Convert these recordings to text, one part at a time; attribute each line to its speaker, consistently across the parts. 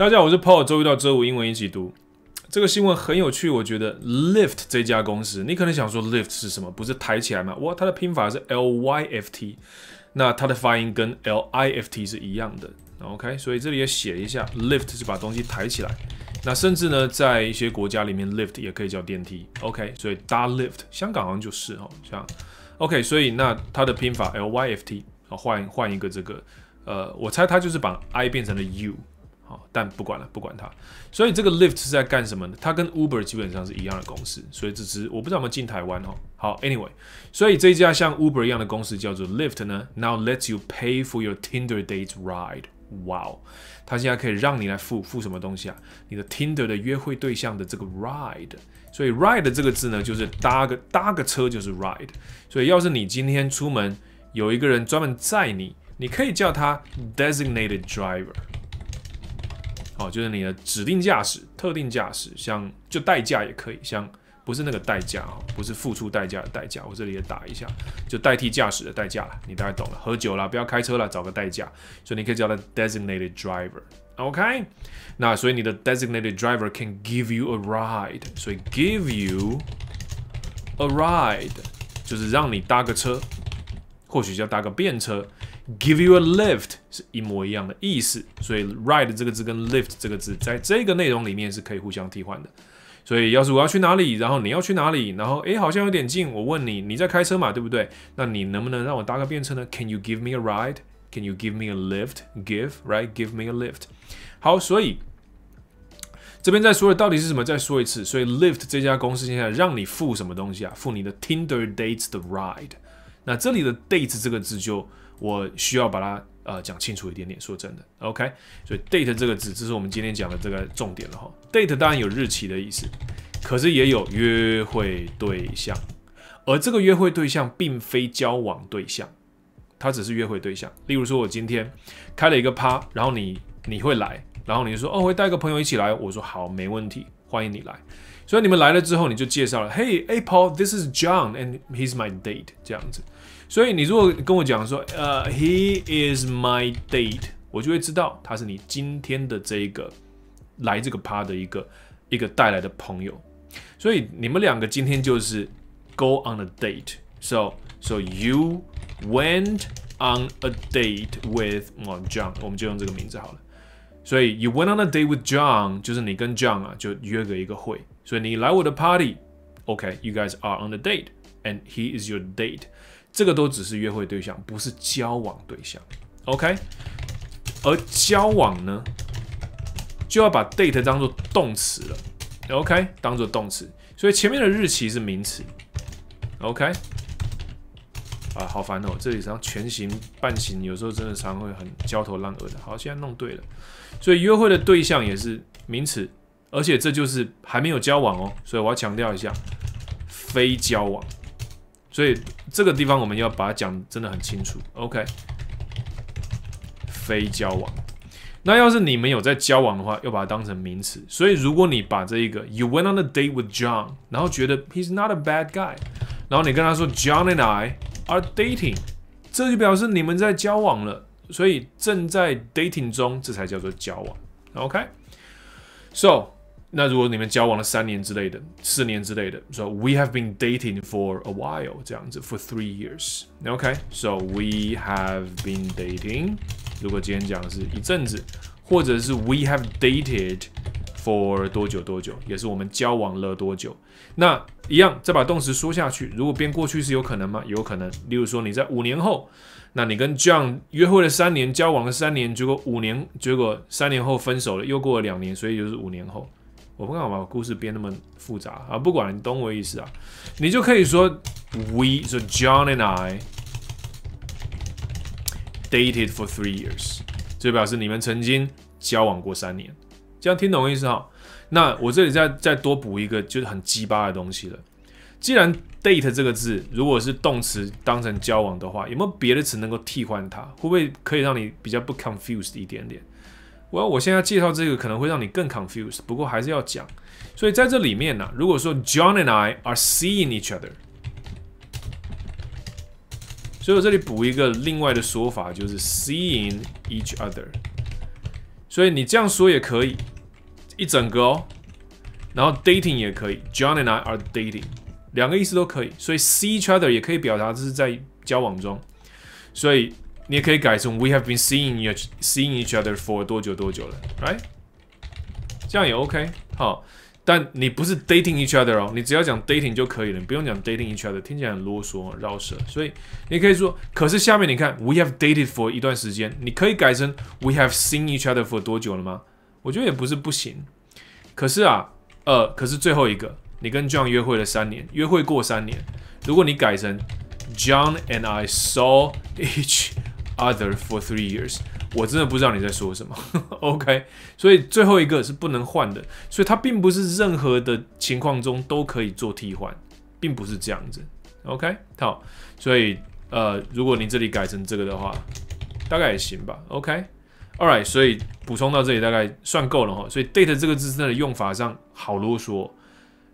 Speaker 1: 大家好，我是 Paul，周一到周五英文一起读。这个新闻很有趣，我觉得 Lift 这家公司，你可能想说 Lift 是什么？不是抬起来吗？哇，它的拼法是 L Y F T，那它的发音跟 L I F T 是一样的。OK，所以这里也写一下，Lift 是把东西抬起来。那甚至呢，在一些国家里面，Lift 也可以叫电梯。OK，所以搭 Lift，香港好像就是哦，像 OK，所以那它的拼法 L Y F T，好换换一个这个，呃，我猜它就是把 I 变成了 U。好，但不管了，不管它。所以这个 Lyft 是在干什么呢？它跟 Uber 基本上是一样的公司，所以这只我不知道有没有进台湾哦。好，Anyway，所以这家像 Uber 一样的公司叫做 Lyft 呢，Now lets you pay for your Tinder date ride。哇哦，它现在可以让你来付付什么东西啊？你的 Tinder 的约会对象的这个 ride。所以 ride 这个字呢，就是搭个搭个车就是 ride。所以要是你今天出门有一个人专门载你，你可以叫他 designated driver。哦，就是你的指定驾驶、特定驾驶，像就代驾也可以，像不是那个代驾哦，不是付出代价的代价，我这里也打一下，就代替驾驶的代价了，你大概懂了。喝酒了，不要开车了，找个代驾，所以你可以叫他 designated driver，OK？那所以你的 designated driver can give you a ride，所以 give you a ride 就是让你搭个车，或许叫搭个便车。Give you a lift 是一模一样的意思，所以 ride 这个字跟 lift 这个字在这个内容里面是可以互相替换的。所以要是我要去哪里，然后你要去哪里，然后诶好像有点近，我问你，你在开车嘛，对不对？那你能不能让我搭个便车呢？Can you give me a ride? Can you give me a lift? Give right? Give me a lift. 好，所以这边在说的到底是什么？再说一次，所以 lift 这家公司现在让你付什么东西啊？付你的 Tinder dates 的 ride。那这里的 dates 这个字就我需要把它呃讲清楚一点点，说真的，OK，所以 date 这个字，这是我们今天讲的这个重点了哈。date 当然有日期的意思，可是也有约会对象，而这个约会对象并非交往对象，它只是约会对象。例如说，我今天开了一个趴，然后你你会来，然后你就说哦，会带个朋友一起来，我说好，没问题，欢迎你来。所以你们来了之后，你就介绍了，Hey, hey Paul, this is John and he's my date，这样子。所以你如果跟我讲说，呃，He is my date，我就会知道他是你今天的这一个来这个趴的一个一个带来的朋友。所以你们两个今天就是 go on a date。So so you went on a date with John，我们就用这个名字好了。所以 you went on a date with John，就是你跟 John 啊就约个一个会。所以你来我的 party，OK，you guys are on a date，and he is your date。 这个都只是约会对象，不是交往对象，OK？而交往呢，就要把 date 当做动词了，OK？当做动词，所以前面的日期是名词，OK？啊，好烦哦，这里上全形、半形，有时候真的常会很焦头烂额的。好，现在弄对了，所以约会的对象也是名词，而且这就是还没有交往哦，所以我要强调一下，非交往。所以这个地方我们要把它讲真的很清楚，OK？非交往，那要是你们有在交往的话，要把它当成名词。所以如果你把这一个 You went on a date with John，然后觉得 He's not a bad guy，然后你跟他说 John and I are dating，这就表示你们在交往了。所以正在 dating 中，这才叫做交往，OK？So 那如果你们交往了三年之类的，四年之类的，说 We have been dating for a while，这样子，for three years，OK，so we have been dating。如果今天讲的是一阵子，或者是 We have dated for 多久多久，也是我们交往了多久。那一样，再把动词说下去，如果变过去是有可能吗？有可能。例如说你在五年后，那你跟 John 约会了三年，交往了三年，结果五年，结果三年后分手了，又过了两年，所以就是五年后。我不敢把故事编那么复杂啊！不管你懂我意思啊，你就可以说 We so John and I dated for three years，就表示你们曾经交往过三年。这样听懂意思哈？那我这里再再多补一个就是很鸡巴的东西了。既然 date 这个字如果是动词当成交往的话，有没有别的词能够替换它？会不会可以让你比较不 confused 一点点？我我现在介绍这个可能会让你更 confused，不过还是要讲。所以在这里面呢，如果说 John and I are seeing each other，所以我这里补一个另外的说法，就是 seeing each other。所以你这样说也可以，一整个哦。然后 dating 也可以，John and I are dating，两个意思都可以。所以 see each other 也可以表达这是在交往中。所以你也可以改成 We have been seeing each seeing each other for 多久多久了，right？这样也 OK，好。但你不是 dating each other 哦，你只要讲 dating 就可以了，你不用讲 dating each other，听起来很啰嗦、绕舌。所以你可以说，可是下面你看，we have dated for 一段时间，你可以改成 we have seen each other for 多久了吗？我觉得也不是不行。可是啊，呃，可是最后一个，你跟 John 约会了三年，约会过三年，如果你改成 John and I saw each other for three years。我真的不知道你在说什么，OK？所以最后一个是不能换的，所以它并不是任何的情况中都可以做替换，并不是这样子，OK？好，所以呃，如果你这里改成这个的话，大概也行吧，OK？All right，所以补充到这里大概算够了哈。所以 date 这个字真的用法上好啰嗦，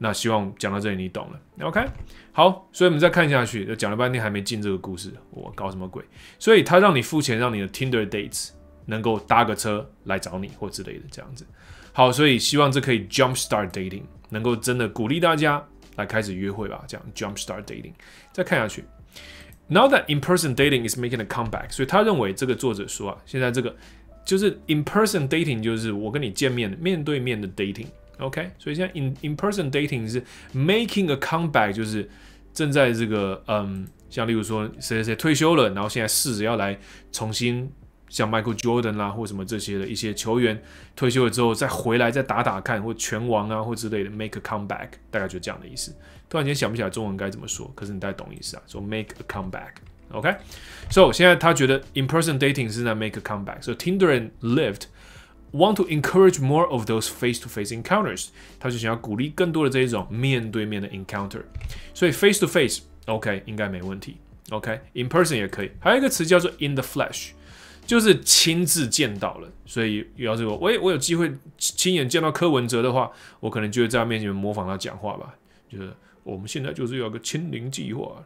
Speaker 1: 那希望讲到这里你懂了，OK？好，所以我们再看下去，就讲了半天还没进这个故事，我搞什么鬼？所以他让你付钱，让你的 Tinder dates 能够搭个车来找你或之类的这样子。好，所以希望这可以 jump start dating，能够真的鼓励大家来开始约会吧。这样 jump start dating，再看下去。Now that in-person dating is making a comeback，所以他认为这个作者说啊，现在这个就是 in-person dating，就是我跟你见面面对面的 dating。OK，所以现在 in in-person dating 是 making a comeback，就是正在这个嗯，像例如说谁谁谁退休了，然后现在试着要来重新像 Michael Jordan 啦或什么这些的一些球员退休了之后再回来再打打看或拳王啊或之类的 make a comeback，大概就这样的意思。突然间想不起来中文该怎么说，可是你大概懂意思啊，说 make a comeback。OK，so 现在他觉得 in-person dating 是在 make a comeback，所以 Tinder and Lyft want to encourage more of those face-to-face encounters，他就想要鼓励更多的这一种面对面的 encounter。所以 face to face OK 应该没问题，OK in person 也可以。还有一个词叫做 in the flesh，就是亲自见到了。所以要是我我我有机会亲眼见到柯文哲的话，我可能就会在他面前模仿他讲话吧。就是我们现在就是有个亲临计划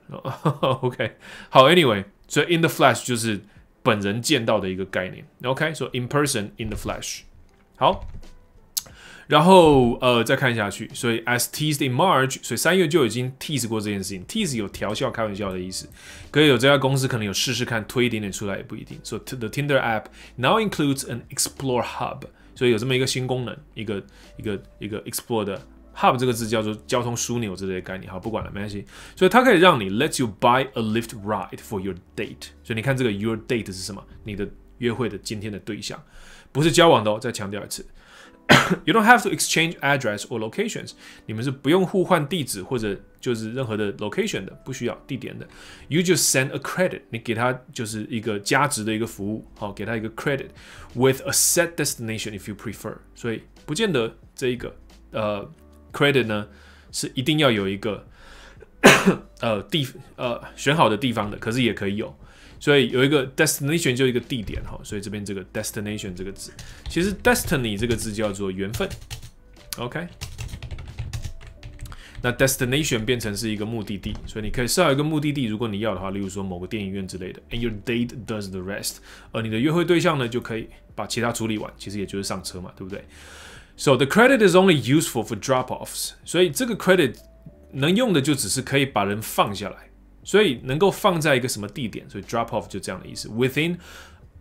Speaker 1: ，OK 好 Anyway，所以 in the flesh 就是本人见到的一个概念，OK 说 in person in the flesh 好。然后呃，再看下去，所以 as teased in March，所以三月就已经 tease 过这件事情，tease 有调笑、开玩笑的意思。可以有这家公司可能有试试看，推一点点出来也不一定。所以 the Tinder app now includes an Explore Hub，所以有这么一个新功能，一个一个一个 Explore 的 Hub 这个字叫做交通枢纽之类的概念。好，不管了，没关系。所以它可以让你 let you buy a lift ride for your date。所以你看这个 your date 是什么？你的约会的今天的对象，不是交往的哦。再强调一次。You don't have to exchange address or locations。你们是不用互换地址或者就是任何的 location 的，不需要地点的。You just send a credit，你给他就是一个加值的一个服务，好，给他一个 credit with a set destination if you prefer。所以不见得这一个呃 credit 呢是一定要有一个呃地呃选好的地方的，可是也可以有。所以有一个 destination 就一个地点哈，所以这边这个 destination 这个字，其实 destiny 这个字叫做缘分，OK？那 destination 变成是一个目的地，所以你可以设一个目的地，如果你要的话，例如说某个电影院之类的，and your date does the rest，而你的约会对象呢就可以把其他处理完，其实也就是上车嘛，对不对 ？So the credit is only useful for drop-offs，所以这个 credit 能用的就只是可以把人放下来。所以能够放在一个什么地点，所以 drop off 就这样的意思。Within，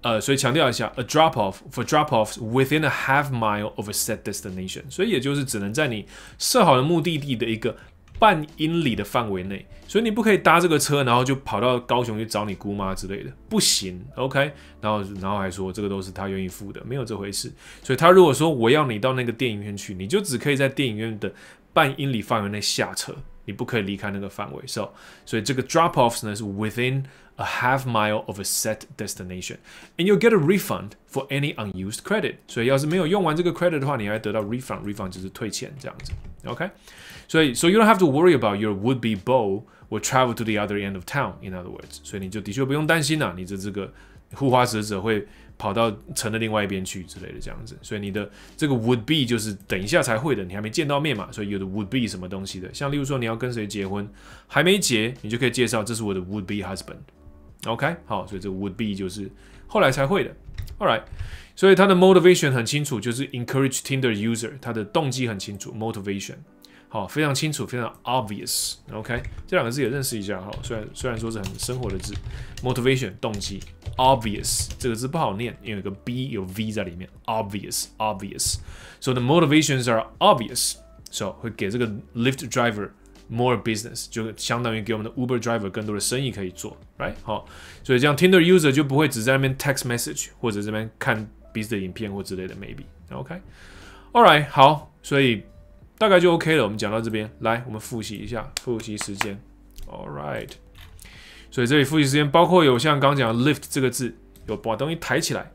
Speaker 1: 呃，所以强调一下，a drop off for drop offs within a half mile of a set destination。所以也就是只能在你设好的目的地的一个 半英里的范围内。所以你不可以搭这个车，然后就跑到高雄去找你姑妈之类的，不行。OK，然后然后还说这个都是他愿意付的，没有这回事。所以他如果说我要你到那个电影院去，你就只可以在电影院的半英里范围内下车。你不可以离开那个范围，so 所以这个 drop offs 呢是 within a half mile of a set destination，and you get a refund for any unused credit。所以要是没有用完这个 credit 的话，你还得到 refund，refund 就是退钱这样子，OK？所以 so you don't have to worry about your would-be beau will travel to the other end of town。In other words，所以你就的确不用担心了，你的这个护花使者会。跑到城的另外一边去之类的这样子，所以你的这个 would be 就是等一下才会的，你还没见到面嘛，所以有的 would be 什么东西的，像例如说你要跟谁结婚，还没结，你就可以介绍这是我的 would be husband，OK，好，所以这个 would be 就是后来才会的 All right，所以他的 motivation 很清楚，就是 encourage Tinder user，他的动机很清楚，motivation 好，非常清楚，非常 obvious。OK，这两个字也认识一下哈，虽然虽然说是很生活的字，motivation 动机，obvious 这个字不好念，因为有个 b 有 v 在里面，obvious obvious。So the motivations are obvious，so 会给这个 Lyft driver more business，就相当于给我们的 Uber driver 更多的生意可以做，right？好，所以这样 Tinder user 就不会只在那边 text message 或者这边看彼此的影片或之类的，maybe。OK，All right，好，所以。 大概就 OK 了。我们讲到这边，来，我们复习一下复习时间。All right，所以这里复习时间包括有像刚讲 lift 这个字，有把东西抬起来，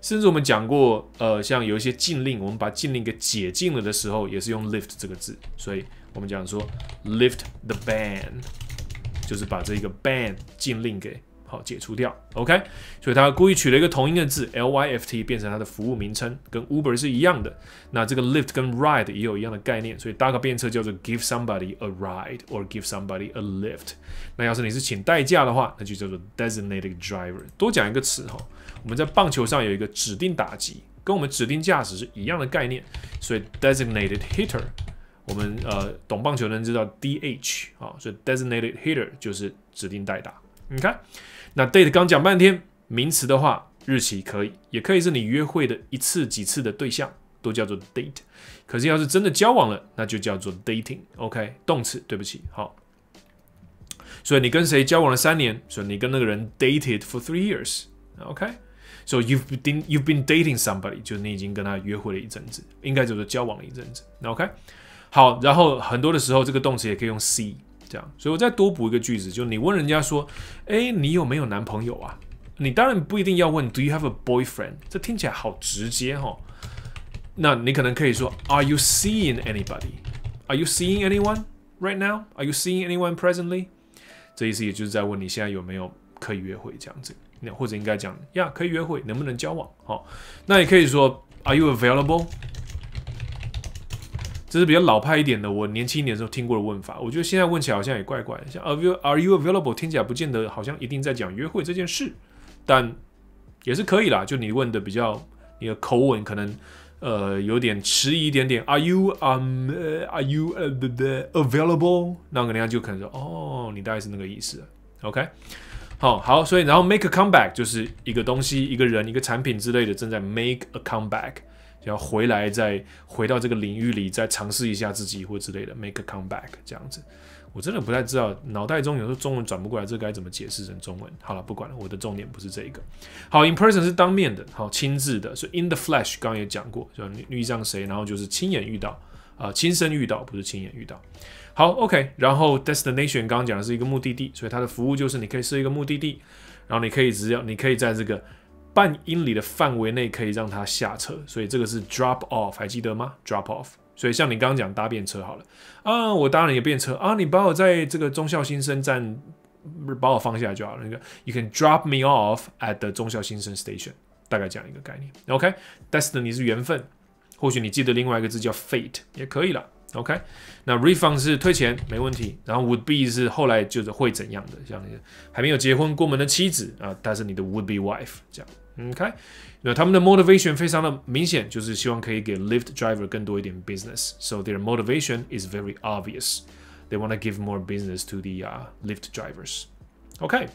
Speaker 1: 甚至我们讲过，呃，像有一些禁令，我们把禁令给解禁了的时候，也是用 lift 这个字。所以我们讲说 lift the ban，就是把这个 ban 禁令给。好，解除掉，OK，所以他故意取了一个同音的字，L Y F T 变成它的服务名称，跟 Uber 是一样的。那这个 lift 跟 ride 也有一样的概念，所以搭个便车叫做 give somebody a ride or give somebody a lift。那要是你是请代驾的话，那就叫做 designated driver。多讲一个词哈，我们在棒球上有一个指定打击，跟我们指定驾驶是一样的概念，所以 designated hitter，我们呃懂棒球的人知道 DH 啊，所以 designated hitter 就是指定代打。你看。那 date 刚讲半天，名词的话，日期可以，也可以是你约会的一次几次的对象，都叫做 date。可是要是真的交往了，那就叫做 dating。OK，动词，对不起，好。所以你跟谁交往了三年？所以你跟那个人 dated for three years。OK，so you've been you've been dating somebody，就是你已经跟他约会了一阵子，应该就是交往了一阵子。OK，好，然后很多的时候，这个动词也可以用 see。这样，所以我再多补一个句子，就你问人家说：“哎，你有没有男朋友啊？”你当然不一定要问 “Do you have a boyfriend？” 这听起来好直接哈。那你可能可以说：“Are you seeing anybody? Are you seeing anyone right now? Are you seeing anyone presently？” 这意思也就是在问你现在有没有可以约会这样子，那或者应该讲呀，可以约会，能不能交往？好，那也可以说：“Are you available？” 这是比较老派一点的，我年轻一点的时候听过的问法。我觉得现在问起来好像也怪怪的，像 Are you Are you available？听起来不见得好像一定在讲约会这件事，但也是可以啦。就你问的比较，你的口吻可能呃有点迟疑一点点。Are you um Are you available？那人家就可能说哦，你大概是那个意思。OK，好好，所以然后 make a comeback 就是一个东西、一个人、一个产品之类的正在 make a comeback。要回来，再回到这个领域里，再尝试一下自己或之类的，make a comeback 这样子。我真的不太知道，脑袋中有时候中文转不过来，这该怎么解释成中文？好了，不管了，我的重点不是这个。好，in person 是当面的，好，亲自的，所以 in the flesh 刚刚也讲过，就遇上谁，然后就是亲眼遇到，啊，亲身遇到，不是亲眼遇到。好，OK，然后 destination 刚刚讲的是一个目的地，所以它的服务就是你可以设一个目的地，然后你可以只要你可以在这个。半英里的范围内可以让他下车，所以这个是 drop off，还记得吗？drop off。所以像你刚刚讲搭便车好了啊，我搭了你便车啊，你把我在这个中校新生站把我放下就好了。那个 you can drop me off at the 中校新生 station，大概这样一个概念。OK，destiny 是缘分，或许你记得另外一个字叫 fate 也可以了。OK，那 refund 是退钱没问题，然后 would be 是后来就是会怎样的，像那个还没有结婚过门的妻子啊，但是你的 would be wife 这样。OK，那他们的 motivation 非常的明显，就是希望可以给 Lyft driver 更多一点 business。So their motivation is very obvious. They want to give more business to the uh, Lyft drivers. OK，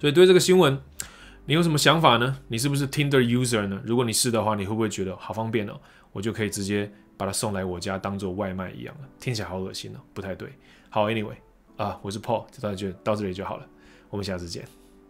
Speaker 1: 所以对这个新闻，你有什么想法呢？你是不是 Tinder user 呢？如果你是的话，你会不会觉得好方便哦？我就可以直接把它送来我家当做外卖一样了。听起来好恶心哦，不太对。好，Anyway，啊，我是 Paul，就到这就到这里就好了。我们下次见。